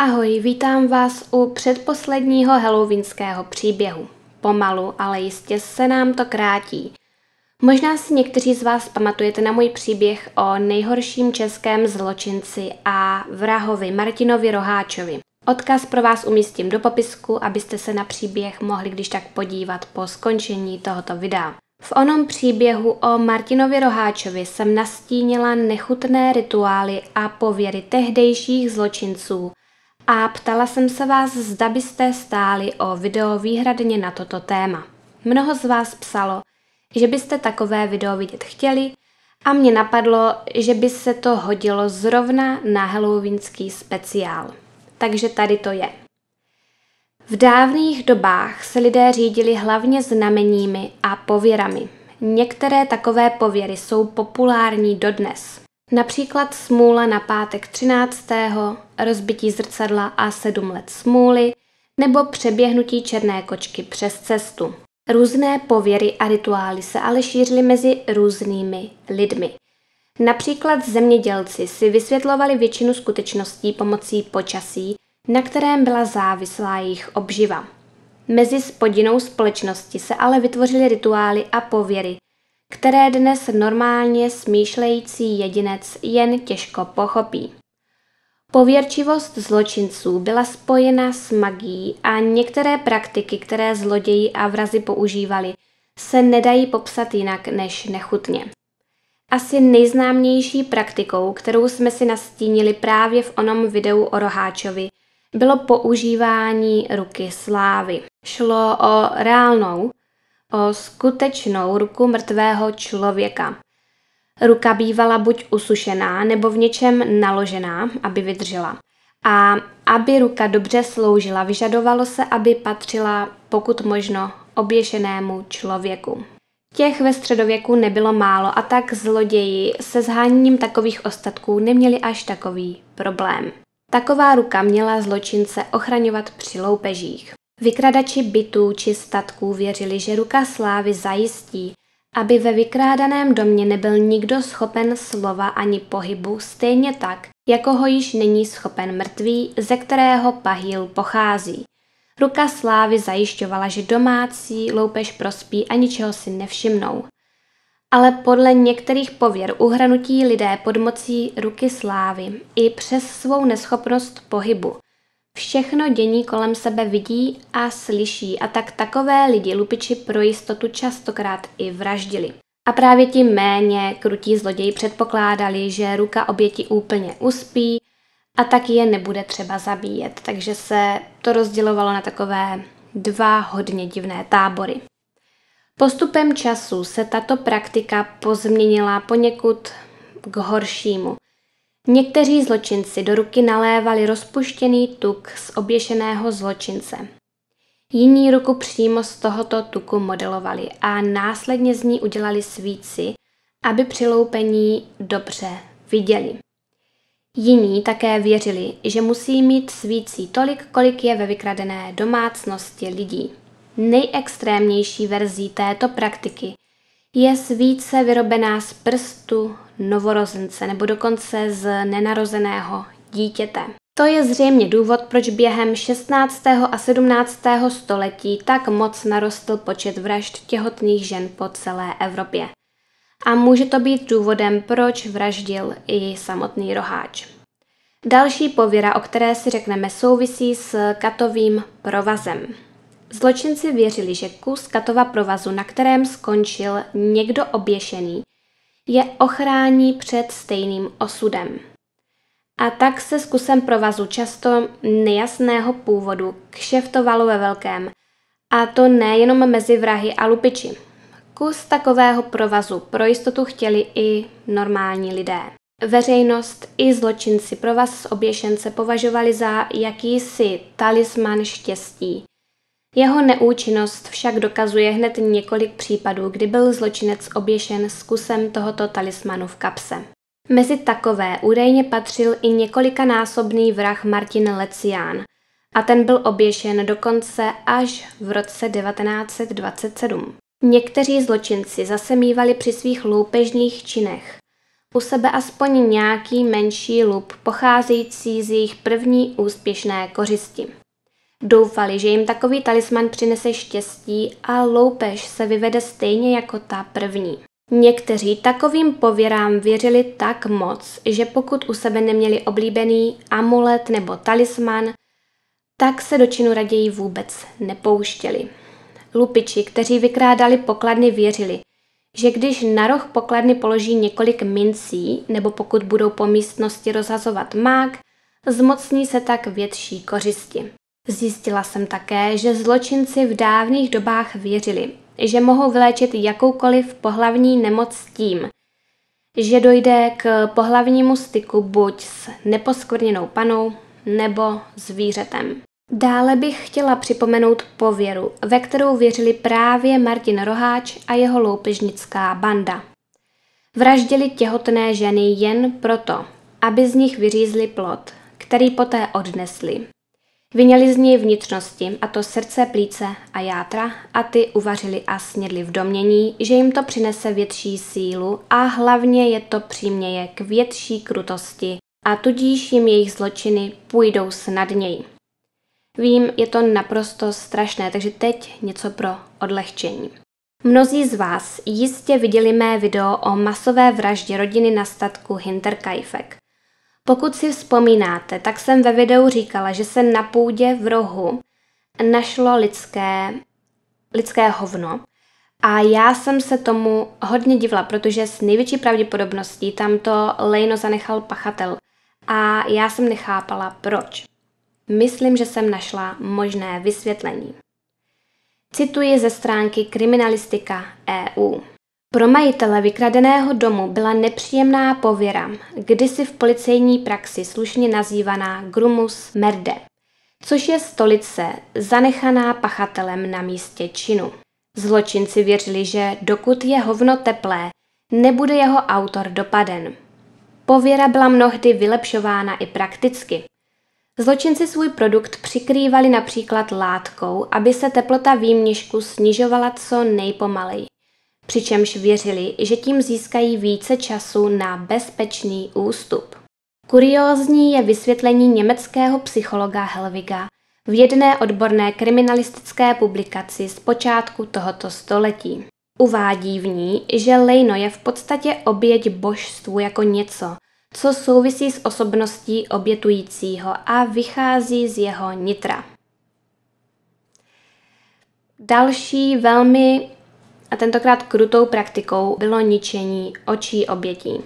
Ahoj, vítám vás u předposledního halloweenského příběhu. Pomalu, ale jistě se nám to krátí. Možná si někteří z vás pamatujete na můj příběh o nejhorším českém zločinci a vrahovi Martinovi Roháčovi. Odkaz pro vás umístím do popisku, abyste se na příběh mohli když tak podívat po skončení tohoto videa. V onom příběhu o Martinovi Roháčovi jsem nastínila nechutné rituály a pověry tehdejších zločinců a ptala jsem se vás, zda byste stáli o video výhradně na toto téma. Mnoho z vás psalo, že byste takové video vidět chtěli a mě napadlo, že by se to hodilo zrovna na halloweenský speciál. Takže tady to je. V dávných dobách se lidé řídili hlavně znameními a pověrami. Některé takové pověry jsou populární dodnes. Například smůla na pátek 13. rozbití zrcadla a sedm let smůly nebo přeběhnutí černé kočky přes cestu. Různé pověry a rituály se ale šířily mezi různými lidmi. Například zemědělci si vysvětlovali většinu skutečností pomocí počasí, na kterém byla závislá jejich obživa. Mezi spodinou společnosti se ale vytvořily rituály a pověry, které dnes normálně smýšlející jedinec jen těžko pochopí. Pověrčivost zločinců byla spojena s magií a některé praktiky, které zloději a vrazy používali, se nedají popsat jinak než nechutně. Asi nejznámější praktikou, kterou jsme si nastínili právě v onom videu o Roháčovi, bylo používání ruky slávy. Šlo o reálnou, o skutečnou ruku mrtvého člověka. Ruka bývala buď usušená nebo v něčem naložená, aby vydržela. A aby ruka dobře sloužila, vyžadovalo se, aby patřila pokud možno oběšenému člověku. Těch ve středověku nebylo málo a tak zloději se zháněním takových ostatků neměli až takový problém. Taková ruka měla zločince ochraňovat při loupežích. Vykradači bytů či statků věřili, že ruka slávy zajistí, aby ve vykrádaném domě nebyl nikdo schopen slova ani pohybu, stejně tak, jako ho již není schopen mrtvý, ze kterého pahýl pochází. Ruka slávy zajišťovala, že domácí loupež prospí a ničeho si nevšimnou. Ale podle některých pověr uhranutí lidé pod mocí ruky slávy i přes svou neschopnost pohybu – Všechno dění kolem sebe vidí a slyší a tak takové lidi lupiči pro jistotu častokrát i vraždili. A právě ti méně krutí zloději předpokládali, že ruka oběti úplně uspí a tak je nebude třeba zabíjet. Takže se to rozdělovalo na takové dva hodně divné tábory. Postupem času se tato praktika pozměnila poněkud k horšímu. Někteří zločinci do ruky nalévali rozpuštěný tuk z oběšeného zločince. Jiní ruku přímo z tohoto tuku modelovali a následně z ní udělali svíci, aby při loupení dobře viděli. Jiní také věřili, že musí mít svící tolik, kolik je ve vykradené domácnosti lidí. Nejextrémnější verzí této praktiky je svíce vyrobená z prstu novorozence nebo dokonce z nenarozeného dítěte. To je zřejmě důvod, proč během 16. a 17. století tak moc narostl počet vražd těhotných žen po celé Evropě. A může to být důvodem, proč vraždil i samotný roháč. Další pověra, o které si řekneme, souvisí s katovým provazem. Zločinci věřili, že kus katova provazu, na kterém skončil někdo oběšený, je ochrání před stejným osudem. A tak se s kusem provazu často nejasného původu kšeftovalo ve velkém, a to nejenom mezi vrahy a lupiči. Kus takového provazu pro jistotu chtěli i normální lidé. Veřejnost i zločinci provaz z oběšence považovali za jakýsi talisman štěstí, jeho neúčinnost však dokazuje hned několik případů, kdy byl zločinec oběšen s kusem tohoto talismanu v kapse. Mezi takové údajně patřil i několikanásobný vrah Martin Lecián a ten byl oběšen dokonce až v roce 1927. Někteří zločinci zase mývali při svých loupežných činech u sebe aspoň nějaký menší lup pocházející z jejich první úspěšné kořisti. Doufali, že jim takový talisman přinese štěstí a loupež se vyvede stejně jako ta první. Někteří takovým pověrám věřili tak moc, že pokud u sebe neměli oblíbený amulet nebo talisman, tak se do činu raději vůbec nepouštěli. Lupiči, kteří vykrádali pokladny, věřili, že když na roh pokladny položí několik mincí, nebo pokud budou po místnosti rozhazovat mák, zmocní se tak větší kořisti. Zjistila jsem také, že zločinci v dávných dobách věřili, že mohou vyléčit jakoukoliv pohlavní nemoc tím, že dojde k pohlavnímu styku buď s neposkvrněnou panou nebo zvířetem. Dále bych chtěla připomenout pověru, ve kterou věřili právě Martin Roháč a jeho loupežnická banda. Vraždili těhotné ženy jen proto, aby z nich vyřízli plod, který poté odnesli. Vyněli z něj vnitřnosti, a to srdce, plíce a játra, a ty uvařili a snědli v domění, že jim to přinese větší sílu a hlavně je to příměje k větší krutosti a tudíž jim jejich zločiny půjdou snadněji. Vím, je to naprosto strašné, takže teď něco pro odlehčení. Mnozí z vás jistě viděli mé video o masové vraždě rodiny na statku Hinterkaifeck. Pokud si vzpomínáte, tak jsem ve videu říkala, že se na půdě v rohu našlo lidské, lidské hovno. A já jsem se tomu hodně divila, protože s největší pravděpodobností tam to lejno zanechal pachatel. A já jsem nechápala, proč. Myslím, že jsem našla možné vysvětlení. Cituji ze stránky Kriminalistika EU. Pro majitele vykradeného domu byla nepříjemná pověra, kdysi v policejní praxi slušně nazývaná Grumus Merde, což je stolice zanechaná pachatelem na místě činu. Zločinci věřili, že dokud je hovno teplé, nebude jeho autor dopaden. Pověra byla mnohdy vylepšována i prakticky. Zločinci svůj produkt přikrývali například látkou, aby se teplota výměšku snižovala co nejpomaleji přičemž věřili, že tím získají více času na bezpečný ústup. Kuriózní je vysvětlení německého psychologa Helviga v jedné odborné kriminalistické publikaci z počátku tohoto století. Uvádí v ní, že lejno je v podstatě oběť božstvu jako něco, co souvisí s osobností obětujícího a vychází z jeho nitra. Další velmi a tentokrát krutou praktikou bylo ničení očí obětí.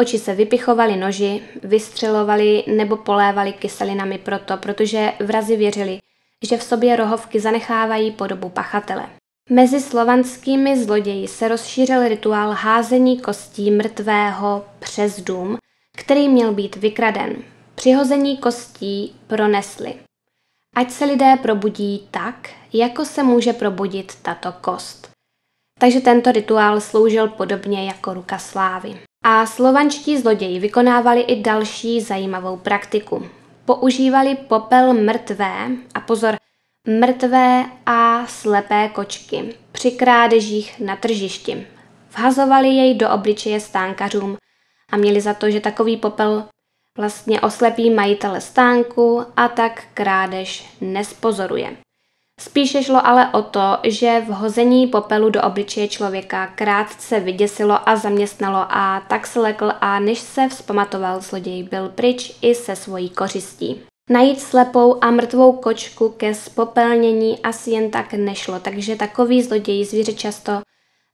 Oči se vypichovaly noži, vystřelovali nebo polévali kyselinami proto, protože vrazi věřili, že v sobě rohovky zanechávají podobu pachatele. Mezi slovanskými zloději se rozšířil rituál házení kostí mrtvého přes dům, který měl být vykraden. Přihození kostí pronesli. Ať se lidé probudí tak, jako se může probudit tato kost. Takže tento rituál sloužil podobně jako ruka slávy. A slovanští zloději vykonávali i další zajímavou praktiku. Používali popel mrtvé, a pozor, mrtvé a slepé kočky při krádežích na tržišti. Vhazovali jej do obličeje stánkařům a měli za to, že takový popel vlastně oslepí majitele stánku a tak krádež nespozoruje. Spíše šlo ale o to, že vhození popelu do obličeje člověka krátce vyděsilo a zaměstnalo a tak se lekl a než se vzpamatoval, zloděj byl pryč i se svojí kořistí. Najít slepou a mrtvou kočku ke spopelnění asi jen tak nešlo, takže takový zloději zvíře často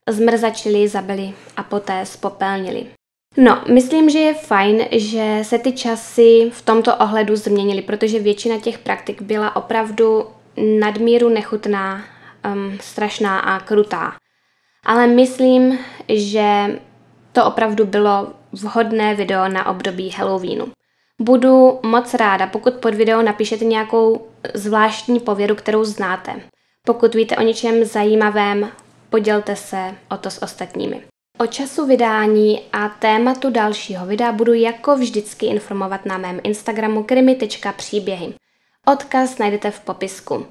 zmrzačili, zabili a poté spopelnili. No, myslím, že je fajn, že se ty časy v tomto ohledu změnily, protože většina těch praktik byla opravdu nadmíru nechutná, um, strašná a krutá. Ale myslím, že to opravdu bylo vhodné video na období Halloweenu. Budu moc ráda, pokud pod video napíšete nějakou zvláštní pověru, kterou znáte. Pokud víte o něčem zajímavém, podělte se o to s ostatními. O času vydání a tématu dalšího videa budu jako vždycky informovat na mém Instagramu krimi.příběhy. Odkaz najdete v popisku.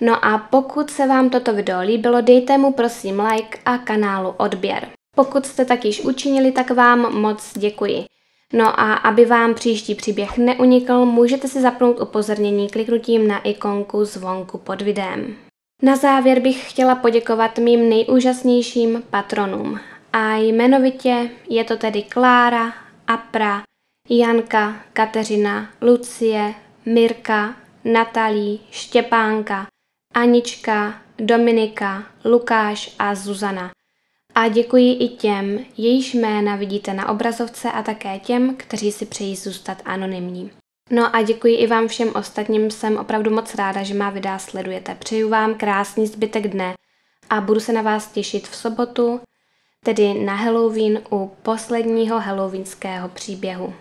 No a pokud se vám toto video líbilo, dejte mu prosím like a kanálu odběr. Pokud jste tak již učinili, tak vám moc děkuji. No a aby vám příští příběh neunikl, můžete si zapnout upozornění kliknutím na ikonku zvonku pod videem. Na závěr bych chtěla poděkovat mým nejúžasnějším patronům. A jmenovitě je to tedy Klára, Apra, Janka, Kateřina, Lucie, Mirka, Natalí, Štěpánka, Anička, Dominika, Lukáš a Zuzana. A děkuji i těm, jejíž jména vidíte na obrazovce a také těm, kteří si přejí zůstat anonymní. No a děkuji i vám všem ostatním, jsem opravdu moc ráda, že má videa sledujete. Přeju vám krásný zbytek dne a budu se na vás těšit v sobotu, tedy na Halloween u posledního halloweenského příběhu.